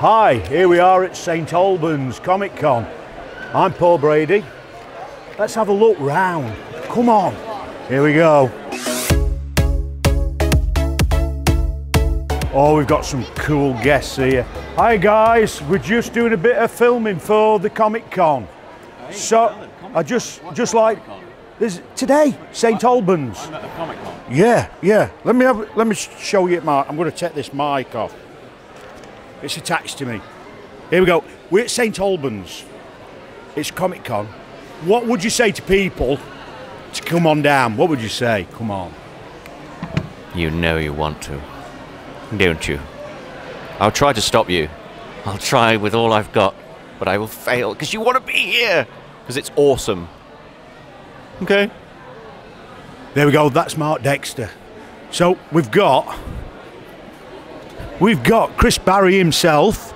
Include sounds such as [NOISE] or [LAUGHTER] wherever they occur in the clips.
Hi, here we are at St Albans Comic Con. I'm Paul Brady. Let's have a look round. Come on. Here we go. Oh, we've got some cool guests here. Hi guys, we're just doing a bit of filming for the Comic Con. So I just just like this today, St Albans. Yeah, yeah. Let me have let me show you my I'm gonna take this mic off. It's attached to me. Here we go. We're at St Albans. It's Comic Con. What would you say to people to come on down? What would you say? Come on. You know you want to, don't you? I'll try to stop you. I'll try with all I've got, but I will fail because you want to be here because it's awesome. Okay? There we go. That's Mark Dexter. So we've got we've got Chris Barrie himself.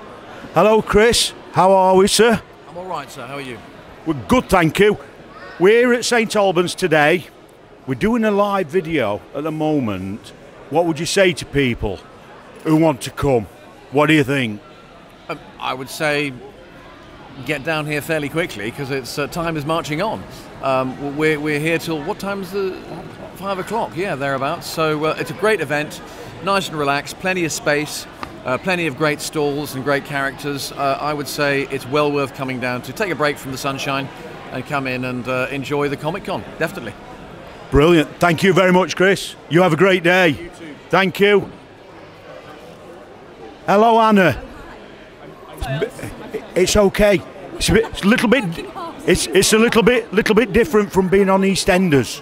Hello, Chris. How are we, sir? I'm all right, sir. How are you? We're good, thank you. We're here at St Albans today. We're doing a live video at the moment. What would you say to people who want to come? What do you think? Um, I would say get down here fairly quickly because it's uh, time is marching on. Um, we're, we're here till what time's the five o'clock? Yeah, thereabouts. So uh, it's a great event, nice and relaxed, plenty of space. Uh, plenty of great stalls and great characters. Uh, I would say it's well worth coming down to take a break from the sunshine and come in and uh, enjoy the Comic Con. Definitely. Brilliant. Thank you very much, Chris. You have a great day. You too. Thank you. Hello, Hannah. It's okay. It's a, bit, it's a little bit. It's it's a little bit little bit different from being on EastEnders.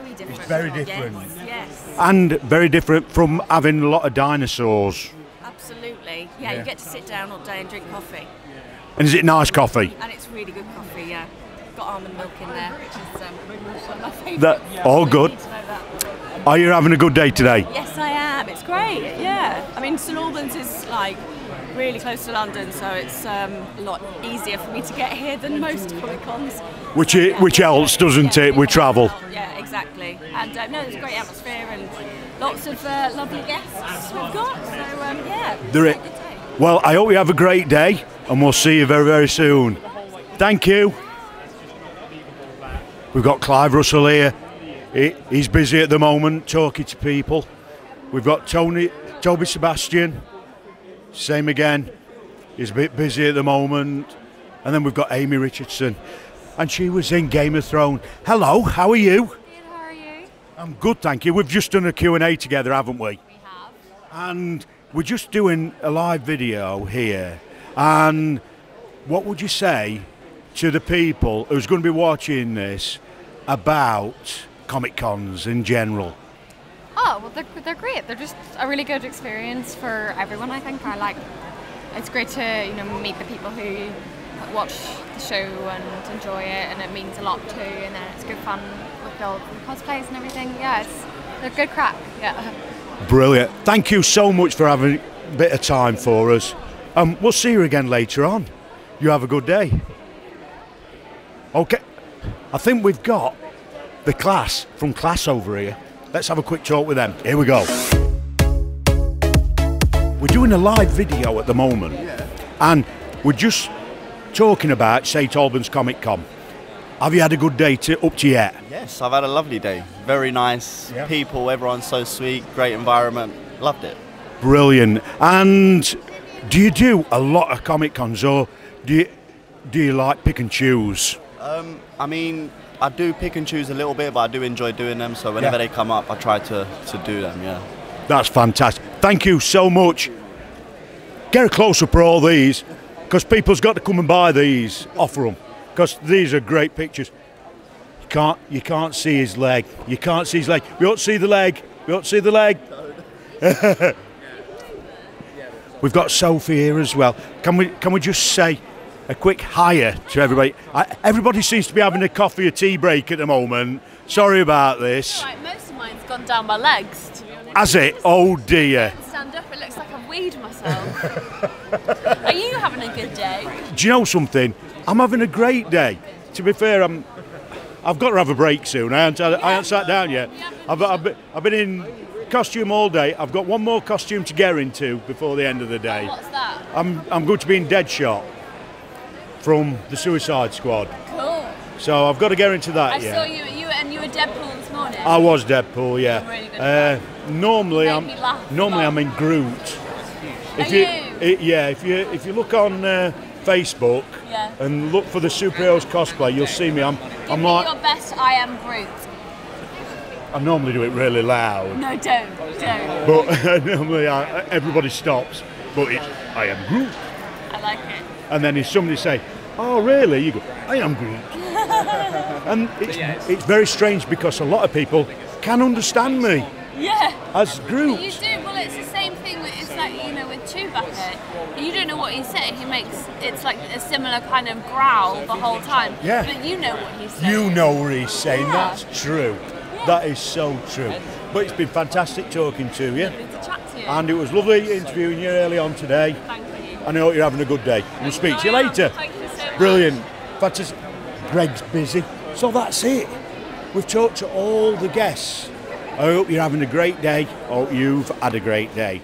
Very different. It's very different. Yes, yes. And very different from having a lot of dinosaurs. Absolutely. Yeah, you get to sit down all day and drink coffee. And is it nice coffee? And it's really good coffee, yeah. Got almond milk in there, which is um, one of my favourite. That all good. need to know that. Are you having a good day today? Yes, I am. It's great. Yeah. I mean, St Albans is like really close to London, so it's um, a lot easier for me to get here than most Comic Cons. Which it, which else doesn't it? We travel. Yeah, exactly. And uh, no, there's a great atmosphere and lots of uh, lovely guests we've got. So um, yeah, There it- a good day. Well, I hope you have a great day, and we'll see you very very soon. Thank you. We've got Clive Russell here. He, he's busy at the moment talking to people. We've got Tony, Toby Sebastian. Same again. He's a bit busy at the moment. And then we've got Aimee Richardson. And she was in Game of Thrones. Hello, how are you? Good, how are you? I'm good, thank you. We've just done a Q&A together, haven't we? We have. And we're just doing a live video here. And what would you say to the people who's going to be watching this about Comic Cons in general? Oh, well, they're, they're great. They're just a really good experience for everyone, I think. I like, it's great to, you know, meet the people who watch the show and enjoy it, and it means a lot too, and then it's good fun with all the cosplays and everything. Yeah, it's, they're good crack, yeah. Brilliant. Thank you so much for having a bit of time for us. Um, we'll see you again later on. You have a good day. Okay. I think we've got the class from class over here. Let's have a quick talk with them. Here we go. We're doing a live video at the moment, and we're just talking about St Albans Comic Con. Have you had a good day to, up to yet? Yes, I've had a lovely day. Very nice Yeah. people, everyone's so sweet, great environment. Loved it. Brilliant. And do you do a lot of Comic Cons, or do you, do you like pick and choose? Um, I mean, I do pick and choose a little bit, but I do enjoy doing them. So whenever Yeah. they come up, I try to, to do them. Yeah. That's fantastic. Thank you so much. Get a close up for all these, because people's got to come and buy these. Offer them, because these are great pictures. You can't, you can't see his leg. You can't see his leg. We don't see the leg. We don't see the leg. [LAUGHS] We've got Sophie here as well. Can we, can we just say a quick hiya to everybody? I, everybody seems to be having a coffee or tea break at the moment. Sorry about this. Right, most of mine's gone down my legs, to be honest. Has it? Oh dear. Stand up, it looks like I've weed myself. [LAUGHS] Are you having a good day? Do you know something? I'm having a great day. To be fair, I'm. I've got to have a break soon. I haven't, I haven't sat down yet. I've, I've, been, I've been in costume all day. I've got one more costume to get into before the end of the day. Oh, what's that? I'm I'm going to be in Deadshot from the Suicide Squad. Cool. So I've got to get into that. I yeah. saw you, you and you were Deadpool this morning. I was Deadpool, yeah. Really good Uh, normally, I'm me laugh a normally. I'm in Groot. If Are you, you? i- yeah, if you if you look on uh, Facebook Yeah. and look for the superheroes cosplay, you'll see me. I'm Give I'm me like your best I am Groot. I normally do it really loud, No, don't, don't. but [LAUGHS] normally I, everybody stops. But it's I am Groot, like it. and then if somebody say, "Oh, really?" You go, "I am Groot," [LAUGHS] and it's it's very strange because a lot of people can understand me Yeah. as You do. Well, it's the same thing. With, it's like you know with Chewbacca. You don't know what he's saying. He makes it's like a similar kind of growl the whole time. Yeah. But you know what he's saying. You know what he's saying. Yeah. That's true. That is so true. But it's been fantastic talking to you. Lovely to chat to you. And it was lovely interviewing you early on today. Thank you. And I hope you're having a good day. We'll speak to you later. Thank you so. Brilliant. Fantastic. Greg's busy. So that's it. We've talked to all the guests. I hope you're having a great day. I hope you've had a great day.